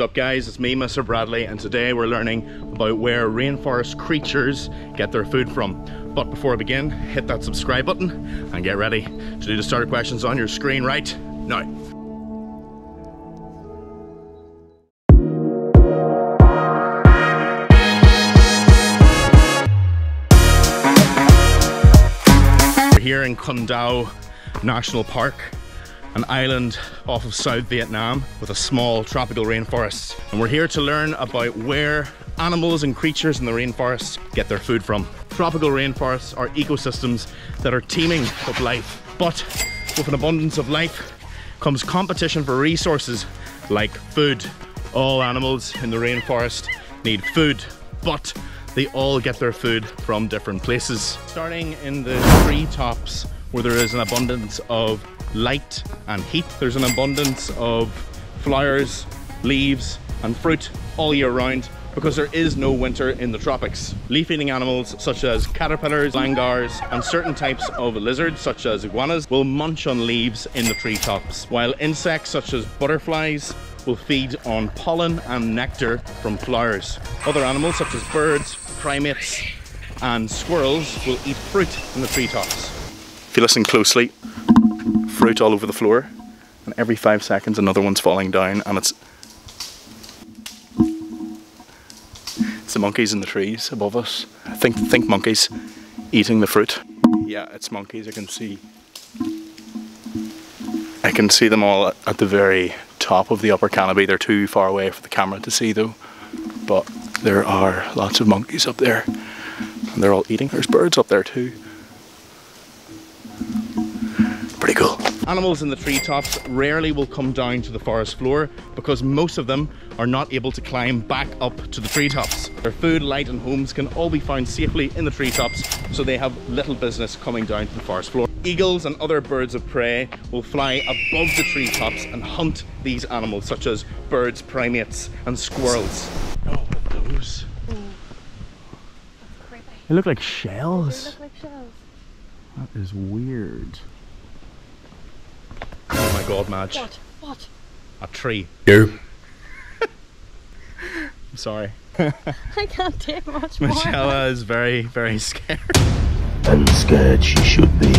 up guys, it's me Mr. Bradley and today we're learning about where rainforest creatures get their food from. But before I begin, hit that subscribe button and get ready to do the starter questions on your screen right now. We're here in Con Dao National Park an island off of South Vietnam with a small tropical rainforest. And we're here to learn about where animals and creatures in the rainforest get their food from. Tropical rainforests are ecosystems that are teeming with life, but with an abundance of life comes competition for resources like food. All animals in the rainforest need food, but they all get their food from different places. Starting in the treetops where there is an abundance of light and heat. There's an abundance of flowers, leaves and fruit all year round because there is no winter in the tropics. Leaf-eating animals such as caterpillars, langurs, and certain types of lizards such as iguanas will munch on leaves in the treetops, while insects such as butterflies will feed on pollen and nectar from flowers. Other animals such as birds, primates, and squirrels will eat fruit in the treetops. If you listen closely, fruit all over the floor and every five seconds another one's falling down and it's it's the monkeys in the trees above us. I think think monkeys eating the fruit. Yeah, it's monkeys. I can see I can see them all at the very top of the upper canopy. They're too far away for the camera to see though. But there are lots of monkeys up there. And they're all eating. There's birds up there too. Pretty cool. Animals in the treetops rarely will come down to the forest floor because most of them are not able to climb back up to the treetops. Their food, light and homes can all be found safely in the treetops so they have little business coming down to the forest floor. Eagles and other birds of prey will fly above the treetops and hunt these animals such as birds, primates and squirrels. Oh, those. They look like shells. They look like shells. That is weird. My god, Madge. What? What? A tree. You. I'm sorry. I can't take much more. Michelle is very, very scared. And scared she should be.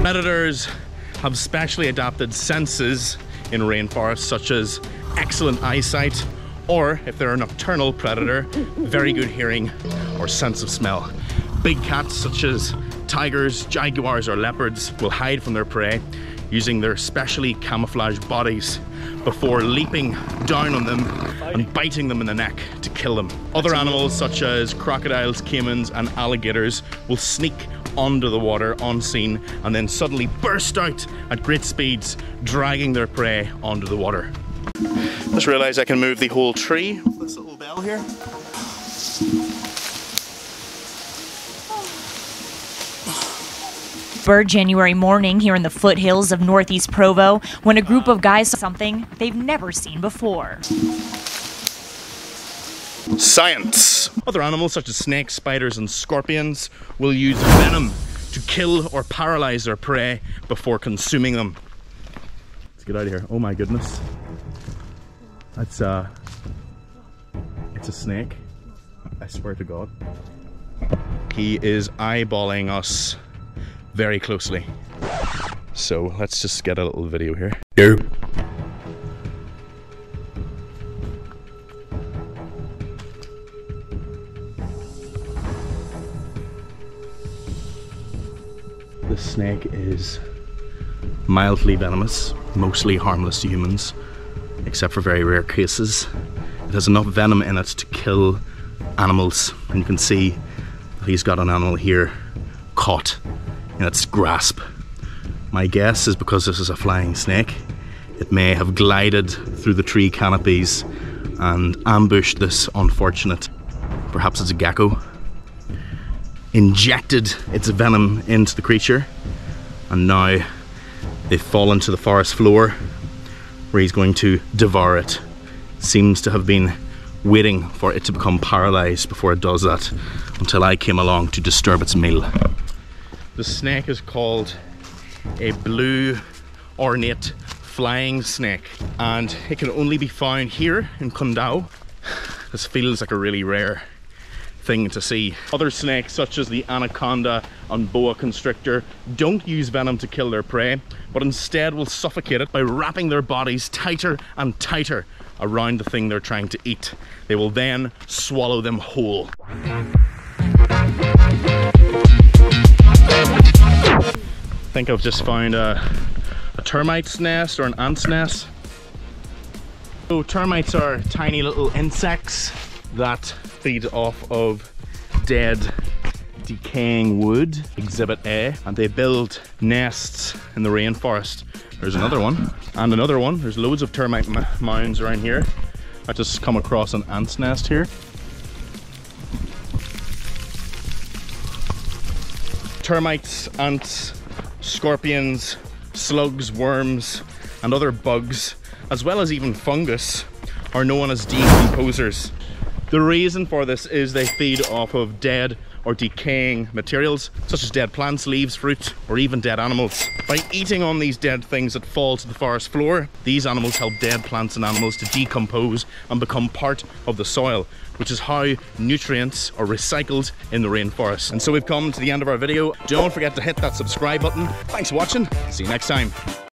Predators have specially adapted senses in rainforests such as excellent eyesight or if they're a nocturnal predator, very good hearing or sense of smell. Big cats such as tigers, jaguars or leopards will hide from their prey using their specially camouflaged bodies before leaping down on them and biting them in the neck to kill them. Other animals such as crocodiles, caimans and alligators will sneak under the water unseen and then suddenly burst out at great speeds, dragging their prey onto the water. Just realised I can move the whole tree. This little bell here. Bird January morning here in the foothills of northeast Provo when a group of guys saw something they've never seen before. Science. Other animals such as snakes, spiders and scorpions will use venom to kill or paralyze their prey before consuming them. Let's get out of here. Oh my goodness. That's uh it's a snake. I swear to God. He is eyeballing us very closely. So let's just get a little video here. This snake is mildly venomous, mostly harmless to humans, except for very rare cases. It has enough venom in it to kill animals, and you can see he's got an animal here caught in its grasp. My guess is because this is a flying snake, it may have glided through the tree canopies and ambushed this unfortunate, perhaps it's a gecko, injected its venom into the creature, and now they've fallen to the forest floor where he's going to devour it. Seems to have been waiting for it to become paralyzed before it does that until I came along to disturb its meal. The snake is called a blue ornate flying snake and it can only be found here in Con Dao. This feels like a really rare thing to see. Other snakes such as the anaconda and boa constrictor don't use venom to kill their prey but instead will suffocate it by wrapping their bodies tighter and tighter around the thing they're trying to eat. They will then swallow them whole. I think I've just found a, a termite's nest or an ant's nest. So termites are tiny little insects that feed off of dead decaying wood, exhibit A, and they build nests in the rainforest. There's another one, and another one. There's loads of termite mounds around here. I just come across an ant's nest here. Termites, ants, scorpions, slugs, worms, and other bugs, as well as even fungus, are known as decomposers. The reason for this is they feed off of dead or decaying materials, such as dead plants, leaves, fruit, or even dead animals. By eating on these dead things that fall to the forest floor, these animals help dead plants and animals to decompose and become part of the soil, which is how nutrients are recycled in the rainforest. And so we've come to the end of our video. Don't forget to hit that subscribe button. Thanks for watching. See you next time.